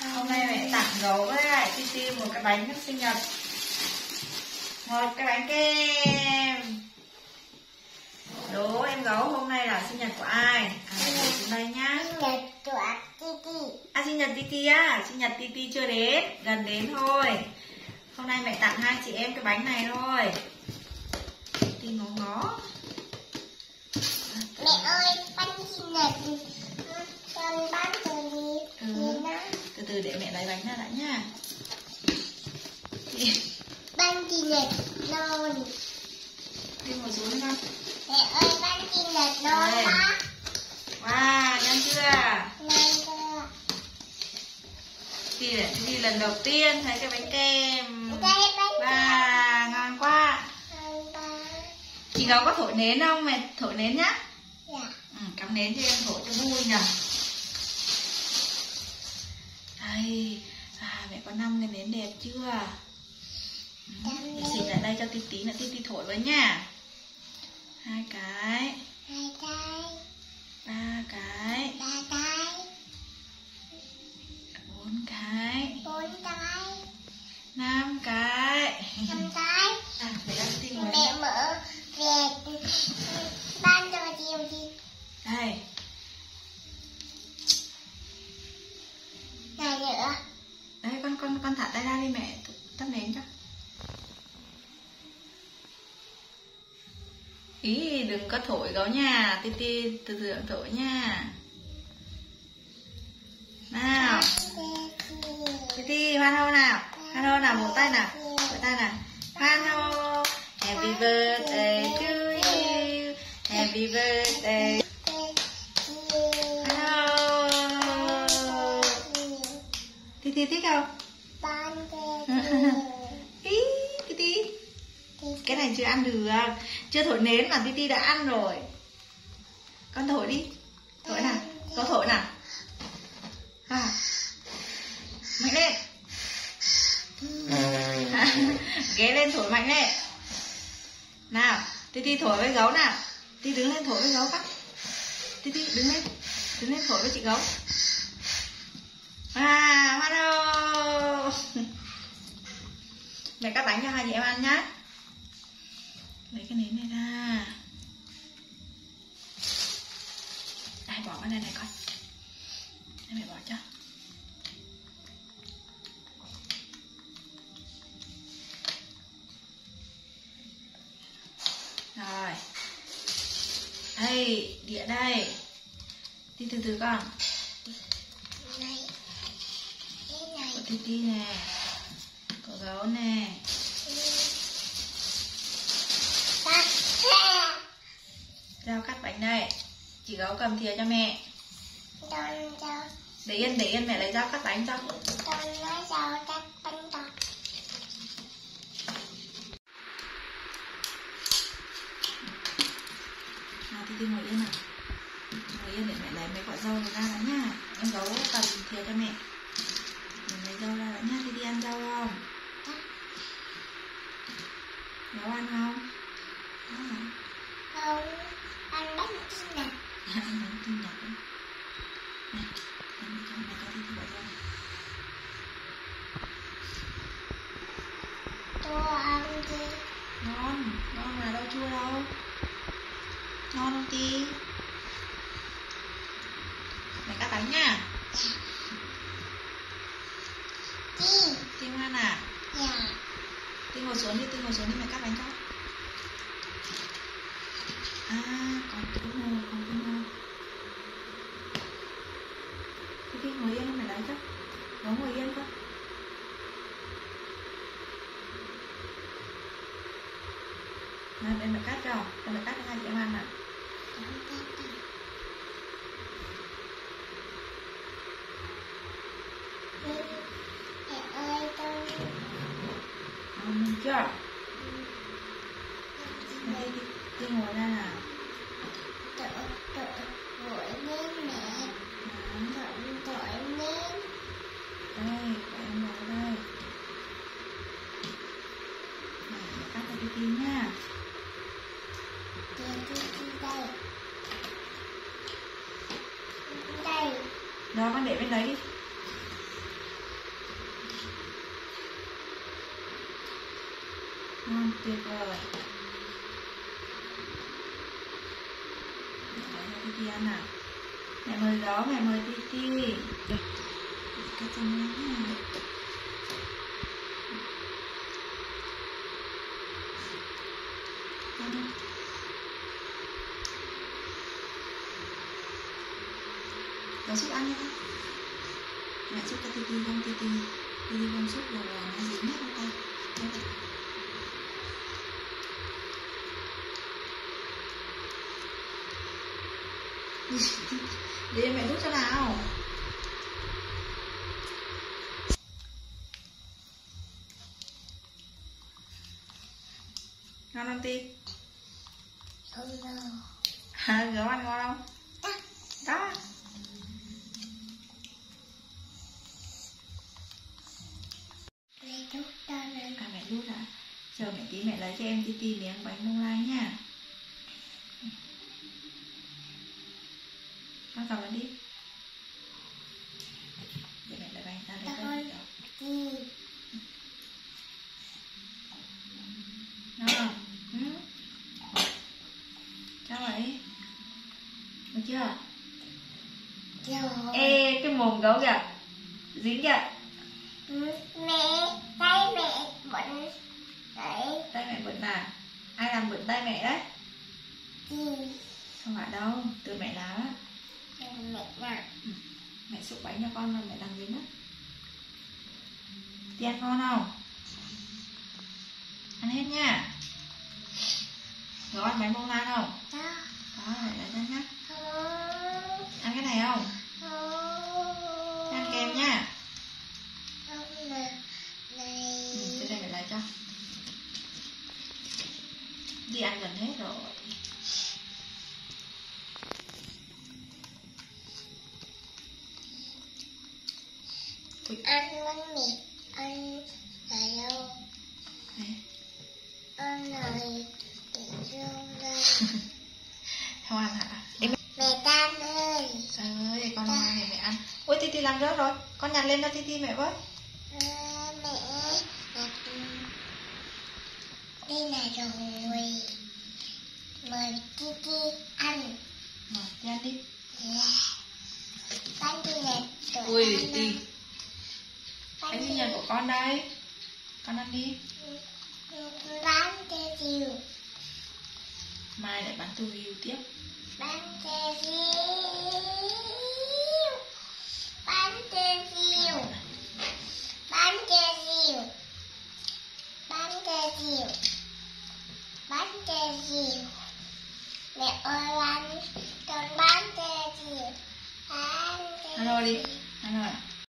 hôm nay mẹ tặng gấu với lại Titi một cái bánh sinh nhật. Một cái bánh kem. Đố em gấu hôm nay là sinh nhật của ai? À, đây nhá. Nhật của Titi. à sinh nhật Titi á. Sinh nhật Titi chưa đến gần đến thôi. Hôm nay mẹ tặng hai chị em cái bánh này thôi. Titi ngó ngó. Mẹ ơi, bánh sinh nhật. Con bán từ gì? Ừ. Gì từ để mẹ lấy bánh ra đã nha Bánh sinh nhật non. đi ngồi xuống đi con Mẹ ơi, bánh sinh nhật non wow nhanh chưa Non cơ. Titi Titi lần đầu tiên thấy cái bánh kem Wow, ngon quá. Chị gấu có thổi nến không? Mẹ thổi nến nhá Dạ. ừ, Cắm nến cho em thổi cho vui nhỉ Đây. À, Mẹ có 5 cái nến đẹp chưa? Ừ, Để xịt lại đây cho tí tí nữa tí tí thổi với nha. Hai cái. Hai cái, ba cái. Ba cái, bốn cái. Bốn cái, năm cái. Năm cái. à con con thả tay ra đi mẹ tắt nến cho. Ý, đừng có thổi gấu nha, ti ti, từ từ thổi nha. Nào. Ti ti, hoan hô nào, hoan hô nào vỗ tay nào vỗ tay nào. Hoan hô. Happy birthday to you, happy birthday. Hoan ti ti thích không? Ý ti cái này chưa ăn được. Chưa thổi nến mà titi đã ăn rồi. Con thổi đi. Thổi nào. Có thổi nào. À. mạnh lên. Ghé lên thổi mạnh lên. Nào titi thổi với gấu nào. Titi đứng lên thổi với gấu các titi đứng lên. Đứng lên thổi với chị gấu. À hoan hô mẹ cắt bánh cho hai chị em ăn nhá lấy cái nến này ra. Đây bỏ cái này này con đây mẹ bỏ cho. Rồi. Đây đĩa đây. Đi từ từ con. Của titi nè gấu nè. Dao cắt bánh đây chị gấu cầm thìa cho mẹ. Để yên để yên, mẹ lấy dao cắt bánh cho. Nào đi ngồi yên nào. Ngồi yên để mẹ lấy mấy quả dâu ra đó nha. Em gấu cầm thìa cho mẹ mình lấy dâu ra đã nha titi ăn dâu không gấu ăn không? Đó. ăn bánh sinh nhật. Đấy nè em cho mẹ cho titi quả dâu ngon ngon là đâu chua đâu. Ngon không ti mẹ cắt bánh nha. ti ngoan à ti xuống đi tư ngồi xuống đi mày cắt bánh cho. đó con để bên đấy đi. Ngon tuyệt vời. Titi ăn nào? Mẹ mời gió, mẹ mời Titi. Cái chân nóng này Có xúc ăn không? Mẹ xúc cho Titi không Titi Titi không xúc rồi là nó dính hết vào tay Đây. Để mẹ giúp cho nào Ngon không Ti? Tí mẹ lấy cho em Titi miếng bánh bông lai nha Con cầm nó đi Để mẹ lấy bánh ra bánh gì Ngon không? Ừ. Sao vậy? Được chưa? rồi Ê, cái mồm gấu kìa Dính kìa mẹ tay mẹ bận đấy. Tay mẹ bẩn à Ai làm bẩn tay mẹ đấy? gì Không phải đâu, từ mẹ làm á. Mẹ nào Mẹ xúc bánh cho con là mẹ làm dính á Đi ăn ngon không? Ăn hết nha. Có ăn bánh bông lan không? đó Có, mẹ lấy ra nhá. Ăn cái này không? không Ăn kem nha không là này Ừ, cái đây mẹ lấy cho Đi ăn gần hết rồi. Ăn bánh mì ăn là đâu ăn này để vô đây Không ăn hả? mẹ tan ơi. Trời ơi, con mang này mẹ ăn. Ôi Titi làm rớt rồi. Con nhặt lên cho Titi mẹ với. À, mẹ mẹ đây là rồi mời Kiki ăn. Rồi, đi ăn đi. Bánh sinh nhật của Ui, đi. Bánh sinh nhật của con đây. Con ăn đi. Bánh tê diều. Mai lại bán tu view tiếp. Bánh tê diều. Bánh tê diều